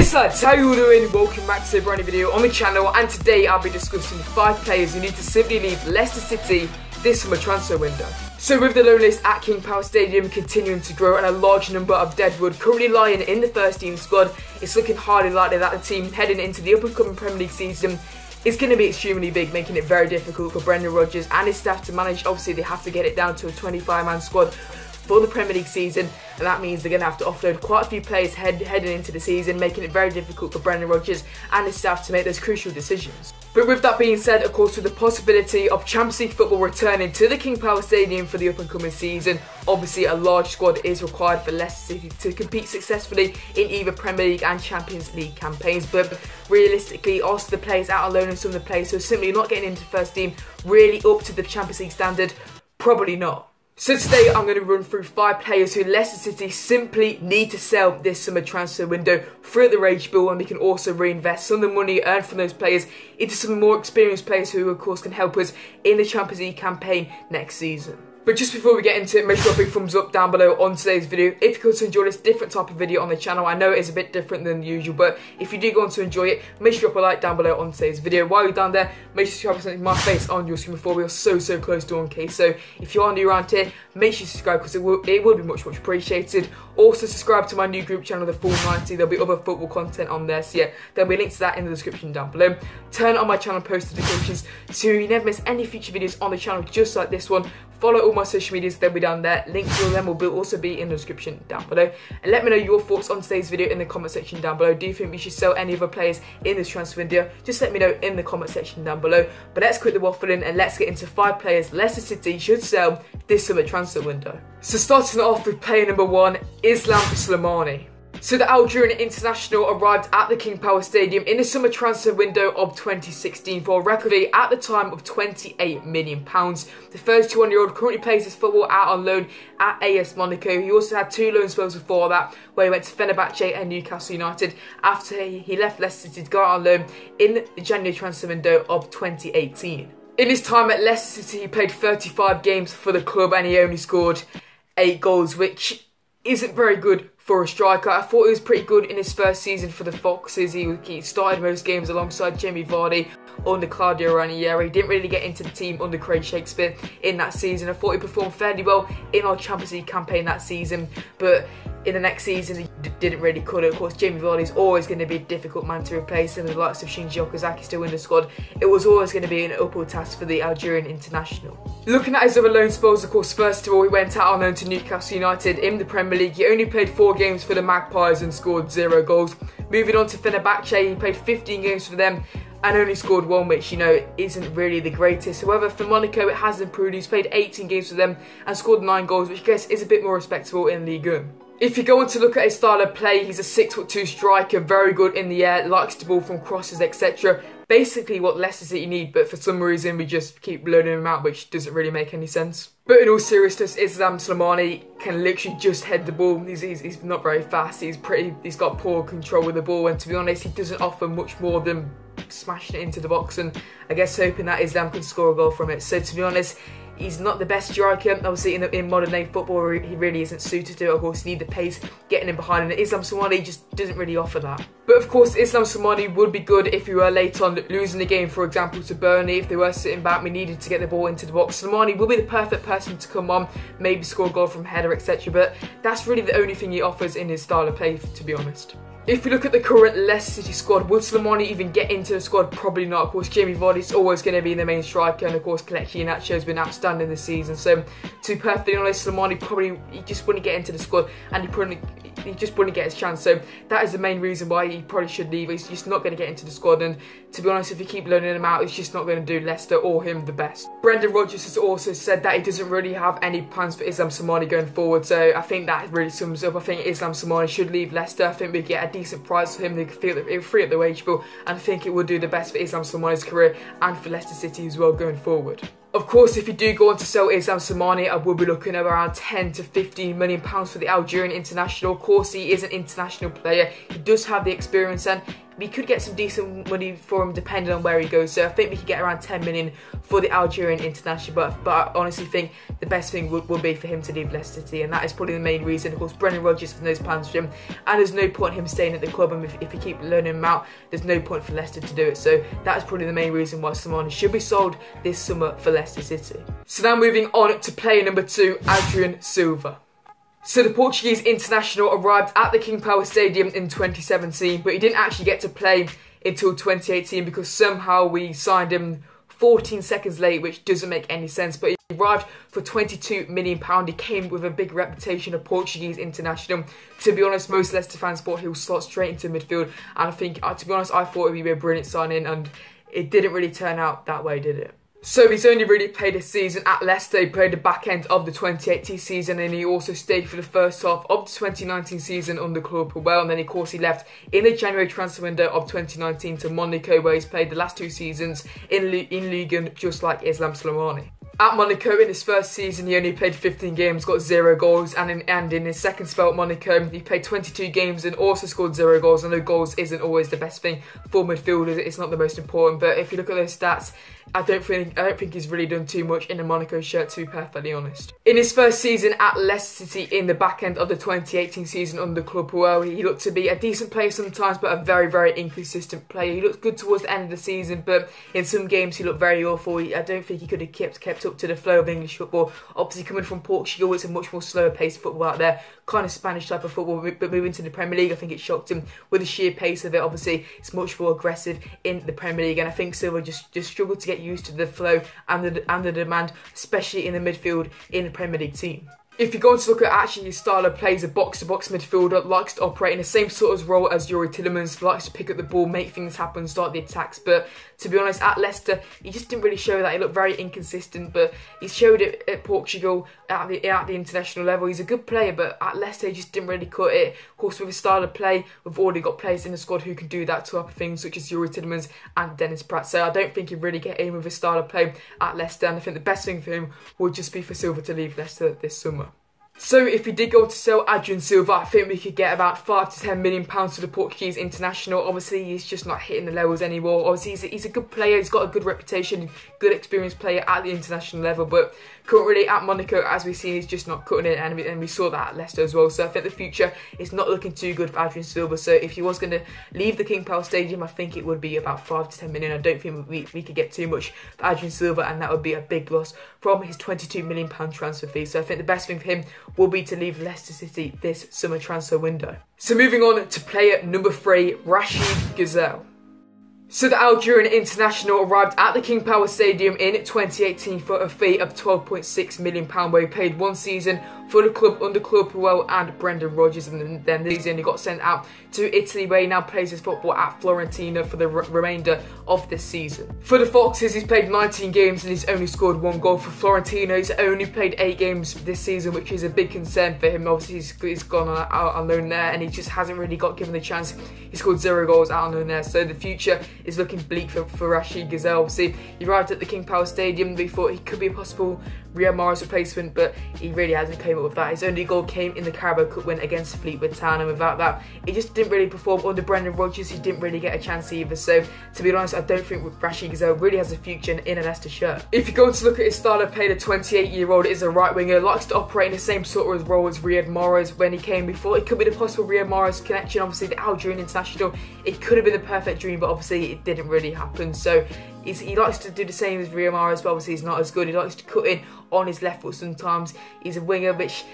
Yes lads, how you all doing? Welcome back to a brand new video on the channel and today I'll be discussing 5 players who need to simply leave Leicester City this summer transfer window. So with the loan list at King Power Stadium continuing to grow and a large number of deadwood currently lying in the first team squad, it's looking highly likely that the team heading into the up and coming Premier League season is going to be extremely big, making it very difficult for Brendan Rodgers and his staff to manage. Obviously, they have to get it down to a 25-man squad for the Premier League season, and that means they're going to have to offload quite a few players head, heading into the season, making it very difficult for Brendan Rodgers and his staff to make those crucial decisions. But with that being said, of course, with the possibility of Champions League football returning to the King Power Stadium for the up and coming season, obviously a large squad is required for Leicester City to compete successfully in either Premier League and Champions League campaigns. But realistically, also the players out alone and some of the players who are simply not getting into first team really up to the Champions League standard, probably not. So today I'm going to run through five players who Leicester City simply need to sell this summer transfer window through the wage bill and we can also reinvest some of the money earned from those players into some more experienced players who of course can help us in the Champions League campaign next season. But just before we get into it, make sure a big thumbs up down below on today's video. If you go to enjoy this different type of video on the channel, I know it is a bit different than usual, but if you do go on to enjoy it, make sure you drop a like down below on today's video. While you're down there, make sure you something my face on your screen before we are so, so close to 1k. So if you are new around here, make sure you subscribe because it will, it will be much, much appreciated. Also subscribe to my new group channel, The Full 90. There'll be other football content on there, so yeah, there'll be links to that in the description down below. Turn on my channel post notifications so you never miss any future videos on the channel just like this one. Follow all my social medias, they'll be down there. Links to them will also be in the description down below. And let me know your thoughts on today's video in the comment section down below. Do you think we should sell any other players in this transfer window? Just let me know in the comment section down below. But let's quit the waffling and let's get into five players Leicester City should sell this summer transfer window. So starting off with player number one, Islam Slimani. So the Algerian international arrived at the King Power Stadium in the summer transfer window of 2016 for a record at the time of £28 million. The 31-year-old currently plays his football out on loan at AS Monaco. He also had two loan spells before that where he went to Fenerbahce and Newcastle United after he left Leicester City to go out on loan in the January transfer window of 2018. In his time at Leicester City, he played 35 games for the club and he only scored 8 goals, which isn't very good for a striker. I thought he was pretty good in his first season for the Foxes. He, started most games alongside Jamie Vardy under Claudio Ranieri. Didn't really get into the team under Craig Shakespeare in that season. I thought he performed fairly well in our Champions League campaign that season, but in the next season he didn't really cut it. Of course, Jamie Vardy is always going to be a difficult man to replace, and with the likes of Shinji Okazaki still in the squad, it was always going to be an uphill task for the Algerian international. Looking at his other loan spells, of course, first of all, he went out on loan to Newcastle United in the Premier League. He only played four games for the Magpies and scored zero goals. Moving on to Fenerbahce, he played 15 games for them and only scored one, which, you know, isn't really the greatest. However, for Monaco, it has improved. He's played 18 games for them and scored 9 goals, which I guess is a bit more respectable in Ligue 1. If you go on to look at his style of play, he's a 6'2 striker, very good in the air, likes the ball from crosses, etc. Basically what Leicester you need, but for some reason we just keep loading him out, which doesn't really make any sense. But in all seriousness, Islam Slimani can literally just head the ball. He's, he's, he's not very fast, he's pretty, he's got poor control with the ball, and to be honest, he doesn't offer much more than smashing it into the box, and I guess hoping that Islam can score a goal from it. So to be honest, He's not the best striker. Obviously, in, in modern day football, he really isn't suited to it. Of course, you need the pace getting in behind, and Islam Slimani just doesn't really offer that. But of course, Islam Slimani would be good if we were late on losing the game, for example, to Burnley. If they were sitting back, we needed to get the ball into the box. Slimani will be the perfect person to come on, maybe score a goal from header, etc. But that's really the only thing he offers in his style of play, to be honest. If you look at the current Leicester City squad, would Slimani even get into the squad? Probably not. Of course, Jamie Vardy is always going to be the main striker, and of course, Kelechi Iheanacho has been outstanding this season. So, to be perfectly honest, Slimani probably he just wouldn't get into the squad, and he probably he just wouldn't get his chance. So that is the main reason why he probably should leave. He's just not going to get into the squad. And to be honest, if you keep loaning him out, it's just not going to do Leicester or him the best. Brendan Rodgers has also said that he doesn't really have any plans for Islam Slimani going forward. So I think that really sums up. I think Islam Slimani should leave Leicester. I think we get a decent price for him. They could feel it free at the wage bill. And think it would do the best for Islam Slimani's career and for Leicester City as well going forward. Of course, if you do go on to sell Islam Slimani, I will be looking at around 10 to 15 million pounds for the Algerian international. Of course, he is an international player. He does have the experience and we could get some decent money for him depending on where he goes. So I think we could get around 10 million for the Algerian international. But, but I honestly think the best thing would, would be for him to leave Leicester City, and that is probably the main reason. Of course, Brendan Rodgers has no plans for him, and there's no point him staying at the club. And if, if you keep loaning him out, there's no point for Leicester to do it. So that is probably the main reason why Slimani should be sold this summer for Leicester City. So now moving on to player number two, Adrien Silva. So the Portuguese international arrived at the King Power Stadium in 2017, but he didn't actually get to play until 2018 because somehow we signed him 14 seconds late, which doesn't make any sense. But he arrived for 22 million pound. He came with a big reputation of Portuguese international. To be honest, most Leicester fans thought he would slot straight into midfield, and I think, uh, to be honest, I thought it would be a brilliant signing, and it didn't really turn out that way, did it? So he's only really played a season at Leicester. He played the back end of the 2018 season and he also stayed for the first half of the 2019 season under Claude Puel. And then, of course, he left in the January transfer window of 2019 to Monaco, where he's played the last two seasons in, in Ligue 1, just like Islam Slimani. At Monaco in his first season, he only played 15 games, got zero goals, and in, and in his second spell at Monaco, he played 22 games and also scored zero goals. I know goals isn't always the best thing for midfielders; it's not the most important. But if you look at those stats, I don't think I don't think he's really done too much in a Monaco shirt, to be perfectly honest. In his first season at Leicester City, in the back end of the 2018 season under Claude Puel, he looked to be a decent player sometimes, but a very very inconsistent player. He looked good towards the end of the season, but in some games he looked very awful. I don't think he could have kept kept up to the flow of English football. Obviously, coming from Portugal, it's a much more slower paced football out there, kind of Spanish type of football. But moving to the Premier League, I think it shocked him with the sheer pace of it. Obviously, it's much more aggressive in the Premier League, and I think Silva just just struggled to get used to the flow and the, and the demand, especially in the midfield in the Premier League team. If you're going to look at actually his style of play, he's a box-to-box midfielder, likes to operate in the same sort of role as Youri Tielemans, likes to pick up the ball, make things happen, start the attacks. But to be honest, at Leicester, he just didn't really show that. He looked very inconsistent, but he showed it at Portugal at the at the international level. He's a good player, but at Leicester, he just didn't really cut it. Of course, with his style of play, we've already got players in the squad who can do that type of thing, such as Youri Tielemans and Dennis Praet. So I don't think he'd really get in with his style of play at Leicester, and I think the best thing for him would just be for Silva to leave Leicester this summer. So if we did go to sell Adrien Silva, I think we could get about five to ten million pounds for the Portuguese international. Obviously, he's just not hitting the levels anymore. Obviously, he's a, he's a good player. He's got a good reputation, good experienced player at the international level. But currently at Monaco, as we've seen, he's just not cutting it, and we, and we saw that at Leicester as well. So I think the future is not looking too good for Adrien Silva. So if he was going to leave the King Power Stadium, I think it would be about five to ten million. I don't think we, we could get too much for Adrien Silva, and that would be a big loss from his 22 million pound transfer fee. So I think the best thing for him will be to leave Leicester City this summer transfer window. So moving on to player number three, Rachid Ghezzal. So the Algerian international arrived at the King Power Stadium in 2018 for a fee of £12.6 million where he played one season for the club under Claude Puel and Brendan Rodgers and then this season he got sent out to Italy where he now plays his football at Fiorentina for the remainder of this season. For the Foxes he's played 19 games and he's only scored one goal for Fiorentina. He's only played 8 games this season which is a big concern for him. Obviously he's, he's gone out on loan there and he just hasn't really got given the chance. He scored zero goals out on loan there so the future is looking bleak for, for Rachid Ghezzal. See, he arrived at the King Power Stadium. before he could be a possible Riyad Mahrez replacement, but he really hasn't came up with that. His only goal came in the Carabao Cup win against Fleetwood Town, and without that, he just didn't really perform under Brendan Rodgers. He didn't really get a chance either. So, to be honest, I don't think Rachid Ghezzal really has a future in, a Leicester shirt. If you're going to look at his style of play, the 28-year-old is a right winger, likes to operate in the same sort of role as Riyad Mahrez when he came before. It could be the possible Riyad Mahrez connection. Obviously, the Algerian international, it could have been the perfect dream, but obviously it didn't really happen. So he likes to do the same as Riyad Mahrez, but obviously he's not as good. He likes to cut in on his left foot sometimes. He's a winger, which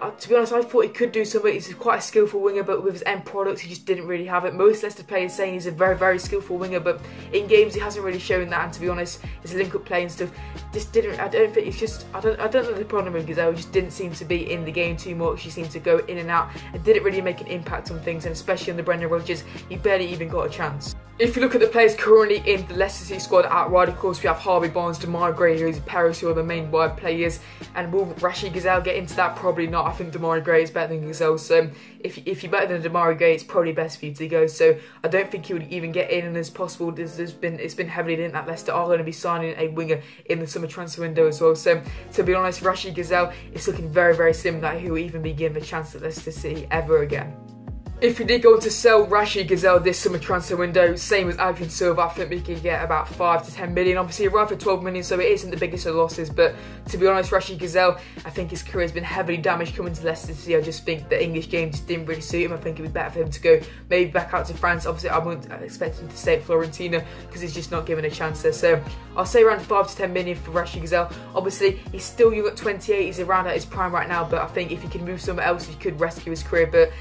uh, to be honest, I thought he could do something. He's quite a skillful winger, but with his end products, he just didn't really have it. Most Leicester players saying he's a very, very skillful winger, but in games he hasn't really shown that. And to be honest, his link-up play and stuff just didn't. I don't think it's just. I don't. I don't know the problem with. He just didn't seem to be in the game too much. He seemed to go in and out and didn't really make an impact on things. And especially on the Brendan Rodgers, he barely even got a chance. If you look at the players currently in the Leicester City squad outright, of course, we have Harvey Barnes, Demarai Gray, who's Paris, who are the main wide players. And will Rachid Ghezzal get into that? Probably not. I think Demarai Gray is better than Ghezzal. So if, if you're better than Demarai Gray, it's probably best for you to go. So I don't think he would even get in. And as possible, there's, there's been it's been heavily linked that Leicester are going to be signing a winger in the summer transfer window as well. So to be honest, Rachid Ghezzal is looking very, very slim that he will even be given a chance at Leicester City ever again. If we did go to sell Rachid Ghezzal this summer transfer window, same as Adrien Silva, I think we could get about 5 to 10 million. Obviously, arrived for 12 million, so it isn't the biggest of losses. But to be honest, Rachid Ghezzal, I think his career has been heavily damaged coming to Leicester City. I just think the English game just didn't really suit him. I think it would be better for him to go maybe back out to France. Obviously, I wouldn't expect him to stay at Fiorentina because he's just not given a chance there. So I'll say around 5 to 10 million for Rachid Ghezzal. Obviously, he's still young at 28. He's around at his prime right now, but I think if he can move somewhere else, he could rescue his career. But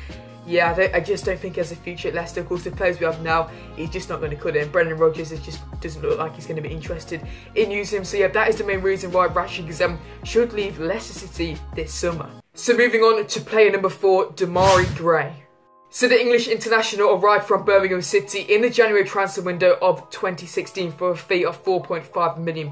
yeah, I, I, just don't think has a future at Leicester. Of course, the players we have now, he's just not going to cut in. Brendan Rodgers just doesn't look like he's going to be interested in using him. So yeah, that is the main reason why Rachid Ghezzal should leave Leicester City this summer. So moving on to player number four, Demarai Gray. So the English international arrived from Birmingham City in the January transfer window of 2016 for a fee of £4.5 million.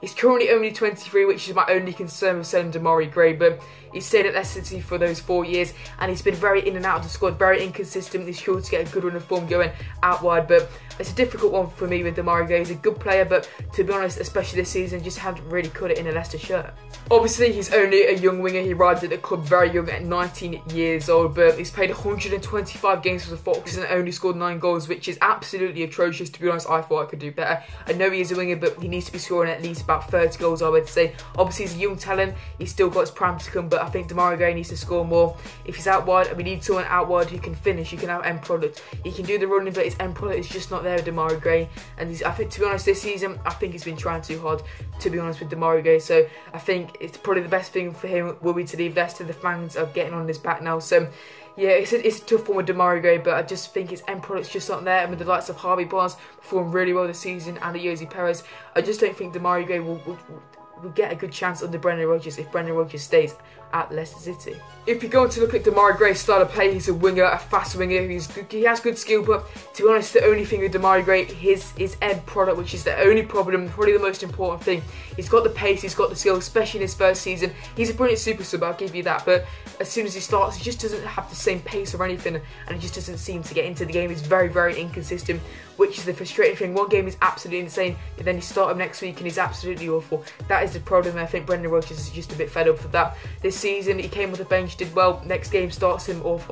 He's currently only 23, which is my only concern with selling Demarai Gray, but He's stayed at Leicester City for those four years and he's been very in and out of the squad, very inconsistent. He's sure to get a good run of form going out wide, but it's a difficult one for me with Demarai Gray. He's a good player, but to be honest, especially this season, just haven't really cut it in a Leicester shirt. Obviously, he's only a young winger. He arrived at the club very young at 19 years old, but he's played 125 games for the Foxes and only scored 9 goals, which is absolutely atrocious. To be honest, I thought I could do better. I know he is a winger, but he needs to be scoring at least about 30 goals, I would say. Obviously, he's a young talent. He's still got his prime to come, but I think Demarai Gray needs to score more. If he's out wide, we need someone out wide who can finish, who can have end product. He can do the running, but his end product is just not there with Demarai Gray. And he's, I think, to be honest, this season, I think he's been trying too hard, to be honest, with Demarai Gray. So I think it's probably the best thing for him will be to leave Leicester. The fans are getting on his back now. So yeah, it's a, it's a tough one with Gray, but I just think his end product's just not there. And with the likes of Harvey Barnes performing really well this season and Ayoze Perez, I just don't think Demarai Gray will, will, will get a good chance under Brendan Rodgers if Brendan Rodgers stays at Leicester City. If you're going to look at Demarai Gray's style of play, he's a winger, a fast winger. He's he has good skill, but to be honest, the only thing with Demarai Gray, his his end product, which is the only problem, probably the most important thing. He's got the pace, he's got the skill, especially in his first season. He's a brilliant super sub, I'll give you that. But as soon as he starts, he just doesn't have the same pace or anything, and he just doesn't seem to get into the game. He's very, very inconsistent, which is the frustrating thing. One game is absolutely insane, and then you start him next week and he's absolutely awful. That is the problem. I think Brendan Rodgers is just a bit fed up with that this season. He came with the bench, did well. Next game starts him off.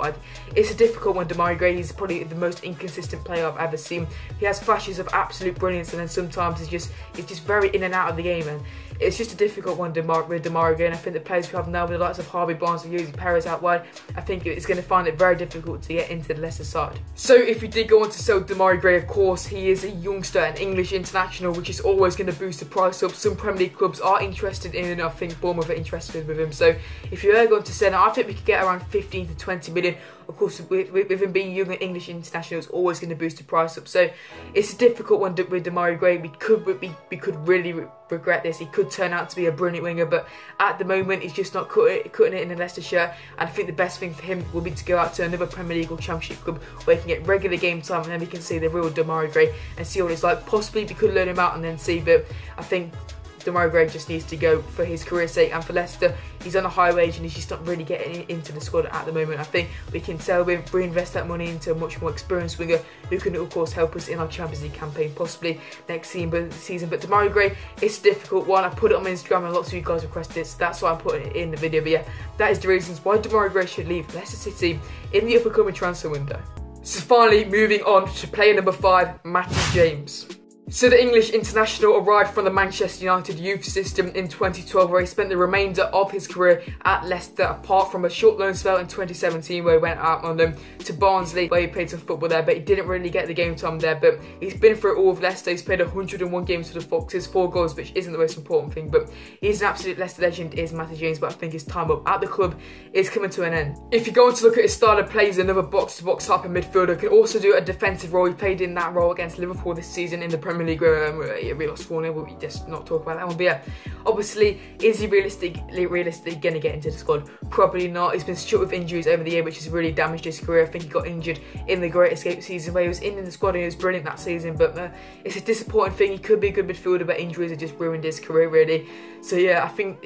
It's a difficult one. Demarai Gray is probably the most inconsistent player I've ever seen. He has flashes of absolute brilliance, and then sometimes he's just he's just very in and out of the game. And it's just a difficult one Demar with. And I think the players who have now, with the likes of Harvey Barnes and Ayoze Perez out wide, I think it's going to find it very difficult to get into the Leicester side. So if we did go on to sell Demarai Gray, of course, he is a youngster, an English international, which is always going to boost the price up. Some Premier League clubs are interested in him. I think Bournemouth are interested with him. So if you are going to sell him, I think we could get around 15 to 20 million of course, with, with, him being young and English international, it's always going to boost the price up. So it's a difficult one with Demarai Gray. We could we, we could really re regret this. He could turn out to be a brilliant winger, but at the moment, he's just not cut it, cutting it in the Leicester shirt. And I think the best thing for him will be to go out to another Premier League or Championship club where he can get regular game time, and then we can see the real Demarai Gray and see what it's like. Possibly we could learn him out and then see, but I think Demarai Gray just needs to go for his career's sake and for Leicester. He's on a high wage and he's just not really getting into the squad at the moment. I think we can sell him, reinvest that money into a much more experienced winger who can, of course, help us in our Champions League campaign, possibly next season. But Demarai Gray, it's a difficult one. I put it on my Instagram and lots of you guys requested it, so that's why I'm putting it in the video. But yeah, that is the reasons why Demarai Gray should leave Leicester City in the upcoming transfer window. So finally, moving on to player number five, Matty James. So the English international arrived from the Manchester United youth system in 2012 where he spent the remainder of his career at Leicester apart from a short loan spell in 2017 where he went out on them to Barnsley where he played some football there but he didn't really get the game time there. But he's been through all of Leicester, he's played 101 games for the Foxes, 4 goals which isn't the most important thing but he's an absolute Leicester legend is Matthew James but I think his time up at the club is coming to an end. If you're going to look at his style of play he's another box-to-box -box type of midfielder, can also do a defensive role, he played in that role against Liverpool this season in the Premier League where um, yeah, we lost 4 0, but we just not talk about that one. But yeah, obviously, is he realistically, realistically going to get into the squad? Probably not. He's been struck with injuries over the year, which has really damaged his career. I think he got injured in the Great Escape season where he was in, in the squad and he was brilliant that season. But uh, it's a disappointing thing. He could be a good midfielder, but injuries have just ruined his career, really. So yeah, I think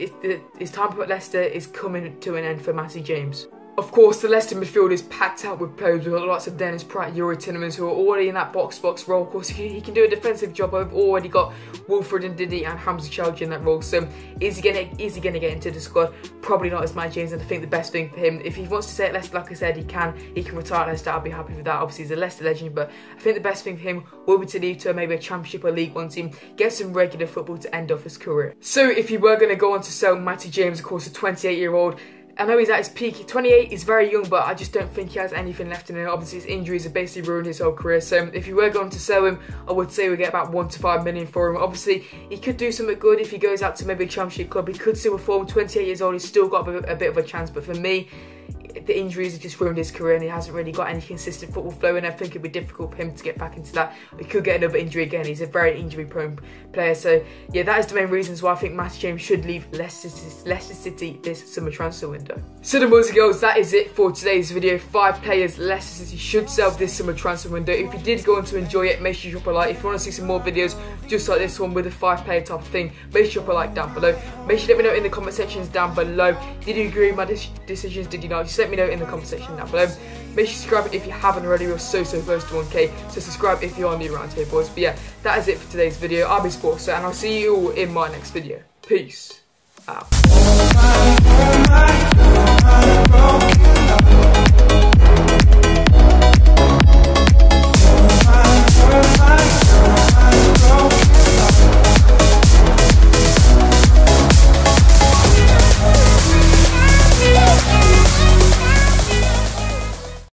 his time at Leicester is coming to an end for Matty James. Of course, the Leicester midfield is packed out with players. We've got lots of Dennis Praet, Youri Tielemans who are already in that box-box role. Of course, he, he, can do a defensive job. We've already got Wilfred Ndidi and Hamza Choudhury in that role. So is he gonna is he gonna get into the squad? Probably not as Matt James. And I think the best thing for him, if he wants to stay at Leicester, like I said, he can. He can retire at Leicester. I'll be happy with that. Obviously, he's a Leicester legend, but I think the best thing for him will be to leave to maybe a Championship or League One team, get some regular football to end off his career. So if you were gonna go on to sell Matty James, of course, a 28 year old I know he's at his peak. 28, he's very young, but I just don't think he has anything left in him. Obviously, his injuries have basically ruined his whole career. So, if you were going to sell him, I would say we get about one to five million for him. Obviously, he could do something good if he goes out to maybe a championship club. He could still perform. 28 years old, he's still got a bit, a bit of a chance. But for me, the injuries have just ruined his career and he hasn't really got any consistent football flow and I think it'd be difficult for him to get back into that. He could get another injury again. He's a very injury prone player. So yeah, that is the main reasons why I think Matty James should leave Leicester, City this summer transfer window. So the boys and girls, that is it for today's video. Five players Leicester City should sell this summer transfer window. If you did go on to enjoy it, make sure you drop a like. If you want to see some more videos just like this one with a five player type of thing, make sure you drop a like down below. Make sure you let me know in the comment sections down below. Did you agree with my decisions? Did you not? Let me know in the comment section down below. Make sure you subscribe if you haven't already. We're so, so close to 1k. So subscribe if you are new around here, boys. But yeah, that is it for today's video. I'll be Sports, and I'll see you all in my next video. Peace out.